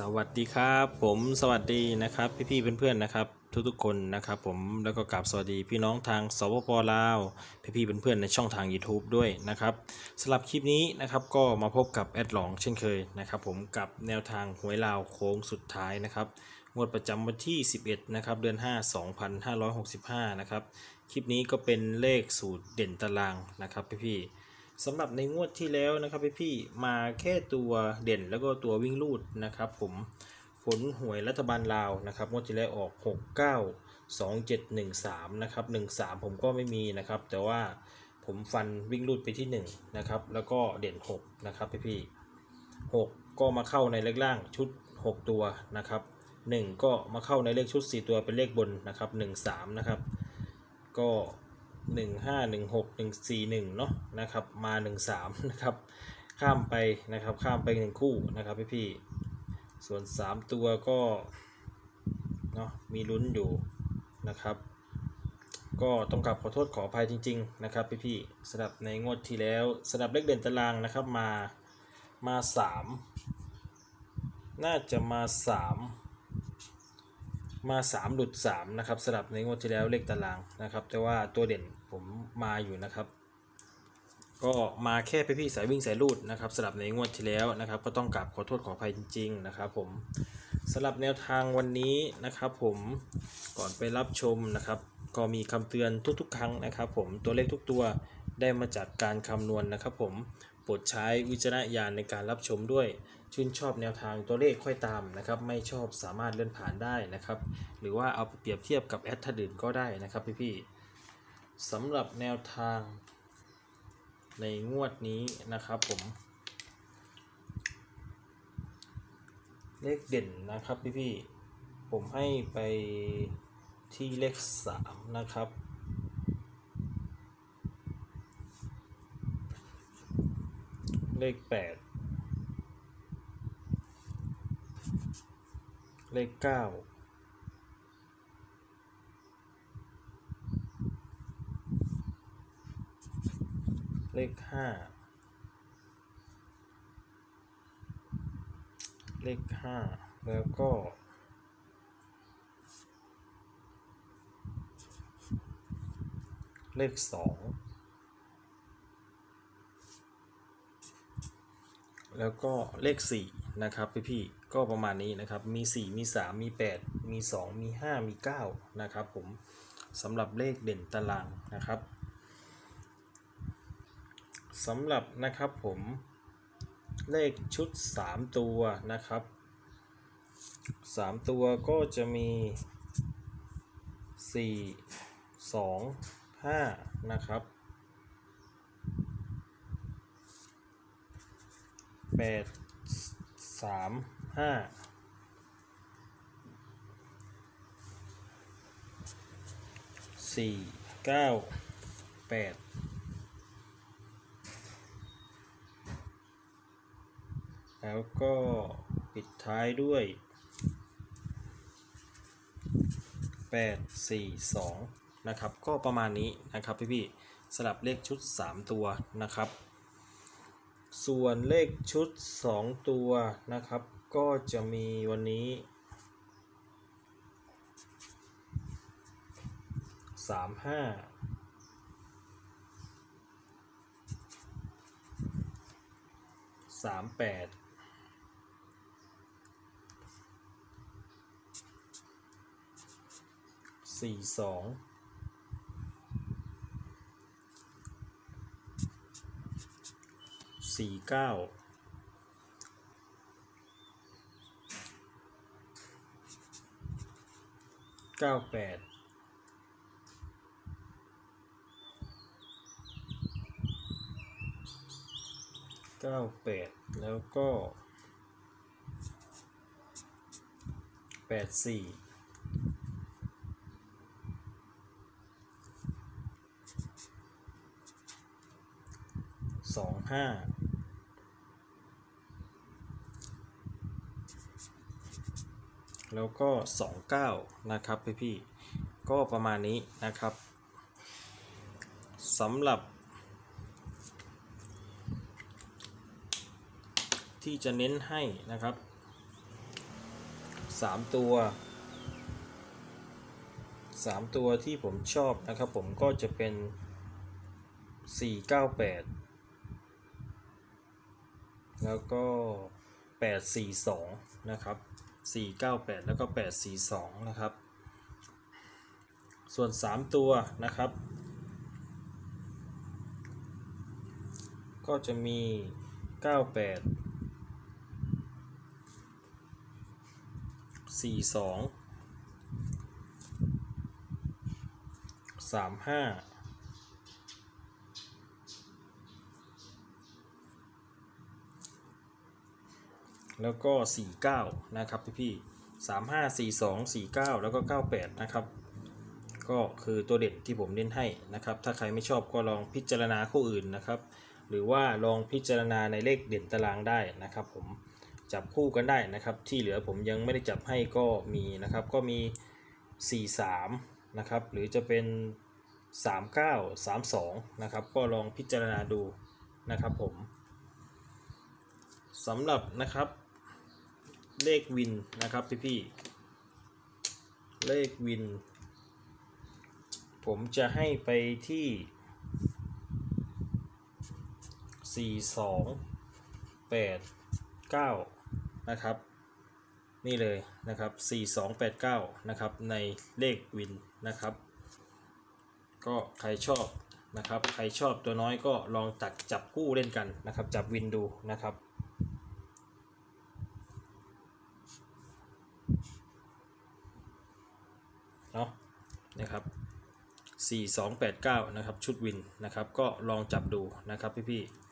สวัสดีครับ ผมสวัสดีนะครับ พี่ๆเพื่อนๆนะครับ ทุกๆคนนะครับ ผมแล้วก็กราบสวัสดีพี่น้องทางสปปลาว พี่ๆเพื่อนๆในช่องทาง YouTube ด้วยนะครับสำหรับคลิปนี้นะครับก็มาพบกับแอดหลองเช่นเคยนะครับ ผมกับแนวทางหวยลาวโค้งสุดท้ายนะครับงวดประจำวันที่ 11 นะครับ เดือน 5 2565 นะครับ คลิปนี้ก็เป็นเลขสูตรเด่นตารางนะครับพี่ๆ สำหรับในงวดที่แล้วนะครับพี่พี่มาแค่ตัวเด่นแล้วก็ตัววิ่งลูดนะครับ ผมผลหวยรัฐบาลลาวนะครับงวดที่แล้วออก 6 9 2 7 1 3นะครับ1 3 ผมก็ไม่มีนะครับ แต่ว่าผมฟันวิ่งลูดไปที่1นะครับแล้วก็เด่น 6 นะครับพี่พี่6ก็มาเข้าในเลขล่างชุด 6 ตัวนะครับ 1 ก็มาเข้าในเลขชุด 4 ตัวเป็นเลขบนนะครับ 1 3 นะครับ ก็ หนึ่งห้าหนึ่งหกหนึ่งสี่หนึ่งเนาะนะครับมาหนึ่งสามนะครับข้ามไปนะครับข้ามไปหนึ่งคู่นะครับพี่พี่ส่วนสามตัวก็เนาะมีลุ้นอยู่นะครับ ก็ต้องกลับขอโทษขออภัยจริง ๆ นะครับพี่พี่สำหรับในงวดที่แล้วสำหรับเลขเด่นตารางนะครับมามาสามน่าจะมาสาม มา3หลุด3นะครับสลับในงวดที่แล้วเลขตารางนะครับ แต่ว่าตัวเด่นผมมาอยู่นะครับ ก็มาแค่พี่ๆสายวิ่งสายลูดนะครับสลับในงวดที่แล้วนะครับ ก็ต้องกราบขอโทษขออภัยจริง ๆ นะครับ ผมสลับแนวทางวันนี้นะครับ ผมก่อนไปรับชมนะครับ ก็มีคำเตือนทุกๆ ครั้งนะครับ ผมตัวเลขทุกตัวได้มาจากการคำนวณนะครับ ผมโปรดใช้วิจารณญาณในการรับชมด้วย ชื่นชอบแนวทางตัวเลขค่อยตามนะครับ ไม่ชอบสามารถเลื่อนผ่านได้นะครับ หรือว่าเอาเปรียบเทียบกับแอดท่าดอื่นก็ได้นะครับพี่ๆสำหรับแนวทางในงวดนี้นะครับผม เลขเด่นนะครับพี่ๆผมให้ไปที่เลข 3 นะครับเลข 8 เลขเก้าเลขห้าเลขห้าแล้วก็ เลขสองแล้วก็เลข4 นะครับพี่ๆก็ประมาณนี้นะครับมี 4 มี 3 มี 8 มี 2 มี 5 มี 9 นะครับผมสำหรับเลขเด่นตารางนะครับสำหรับนะครับผมเลขชุด 3 ตัวนะครับ 3 ตัวก็จะมี 4 2 5 นะครับแปด สามห้าสี่เก้าแปดแล้วก็ปิดท้ายด้วยแปดสี่สองนะครับ ก็ประมาณนี้นะครับพี่ๆสลับเลขชุด 3 ตัวนะครับ ส่วนเลขชุด 2 ตัวนะครับ ก็จะมีวันนี้ 35 38 42 สี่เก้าเก้าแปดเก้าแปดแล้วก็แปดสี่สองห้า แล้วก็ 29 นะครับพี่พี่ก็ประมาณนี้นะครับสำหรับ ที่จะเน้นให้นะครับสามตัวสามตัวที่ผมชอบนะครับ ผมก็จะเป็นสี่เก้าแปดแล้วก็แปดสี่สองนะครับ สี่เก้าแปดแล้วก็แปดสี่สองนะครับ ส่วนสามตัวนะครับ ก็จะมีเก้า แล้วก็สี่เก้านะครับพี่พี่สามห้าสี่สองสี่เก้าแล้วก็เก้าแปดนะครับ ก็คือตัวเด่นที่ผมเน้นให้นะครับ ถ้าใครไม่ชอบก็ลองพิจารณาคู่อื่นนะครับ หรือว่าลองพิจารณาในเลขเด่นตารางได้นะครับผมจับคู่กันได้นะครับ ที่เหลือผมยังไม่ได้จับให้ก็มีนะครับ ก็มี 4 3 นะครับ หรือจะเป็น 3 9 3 2 นะครับ ก็ลองพิจารณาดูนะครับผมสำหรับนะครับ เลขวินนะครับพี่พี่เลขวิน ผมจะให้ไปที่ 4 2 8 9 นะครับ นี่เลยนะครับ 4289 นะครับ ในเลขวินนะครับ ก็ใครชอบนะครับ ใครชอบตัวน้อยก็ลองตักจับคู่เล่นกันนะครับ จับวินดูนะครับ เนาะนะครับ 4289 นะครับ ชุดวินนะครับ ก็ลองจับดูนะครับพี่ๆ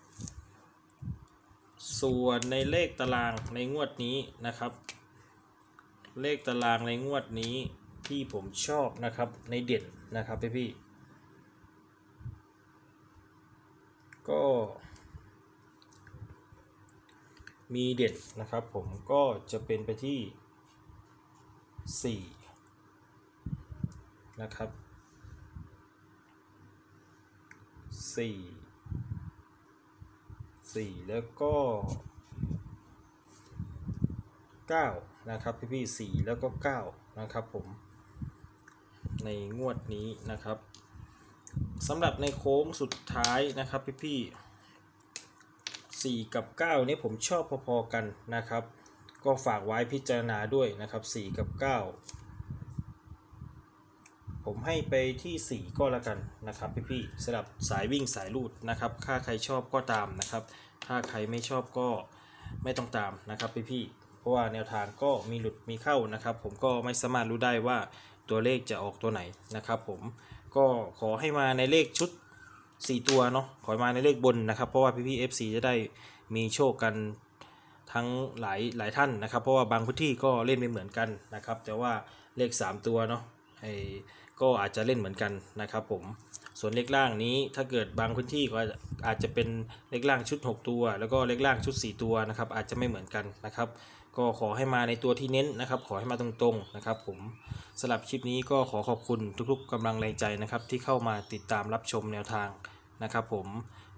ส่วนในเลขตารางในงวดนี้นะครับ เลขตารางในงวดนี้ที่ผมชอบนะครับในเด่นนะครับพี่พี่ๆก็มีเด่นนะครับผมก็จะเป็นไปที่ 4 นะครับ 4 4แล้วก็9นะครับพี่พี่สี่แล้วก็9นะครับผม ในงวดนี้นะครับสำหรับในโค้งสุดท้ายนะครับพี่พี่สี่กับ9นี้ผมชอบพอๆกันนะครับ ก็ฝากไว้พิจารณาด้วยนะครับ4กับ9 ผมให้ไปที่ 4 ก็แล้วกันนะครับพี่ๆสำหรับสายวิ่งสายลูดนะครับถ้าใครชอบก็ตามนะครับ ถ้าใครไม่ชอบก็ไม่ต้องตามนะครับพี่ๆเพราะว่าแนวทางก็มีหลุดมีเข้านะครับ ผมก็ไม่สามารถรู้ได้ว่าตัวเลขจะออกตัวไหนนะครับ ผมก็ขอให้มาในเลขชุด 4 ตัวเนาะขอให้มาในเลขบนนะครับ เพราะว่าพี่ๆ FC จะได้มีโชคกันทั้งหลายหลายท่านนะครับ เพราะว่าบางพื้นที่ก็เล่นไม่เหมือนกันนะครับ แต่ว่าเลข 3 ตัวเนาะไอ ก็อาจจะเล่นเหมือนกันนะครับผมส่วนเลขล่างนี้ถ้าเกิดบางพื้นที่ก็อาจจะเป็นเลขล่างชุด 6 ตัว แล้วก็เลขล่างชุด 4 ตัวนะครับอาจจะไม่เหมือนกันนะครับ ก็ขอให้มาในตัวที่เน้นนะครับ ขอให้มาตรงๆนะครับ ผมสำหรับคลิปนี้ก็ขอขอบคุณทุกๆกำลังแรงใจนะครับ ที่เข้ามาติดตามรับชมแนวทางนะครับ ผม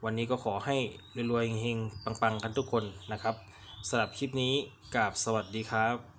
วันนี้ก็ขอให้รวยๆเฮงๆปังๆ กันทุกคนนะครับสำหรับคลิปนี้กราบสวัสดีครับ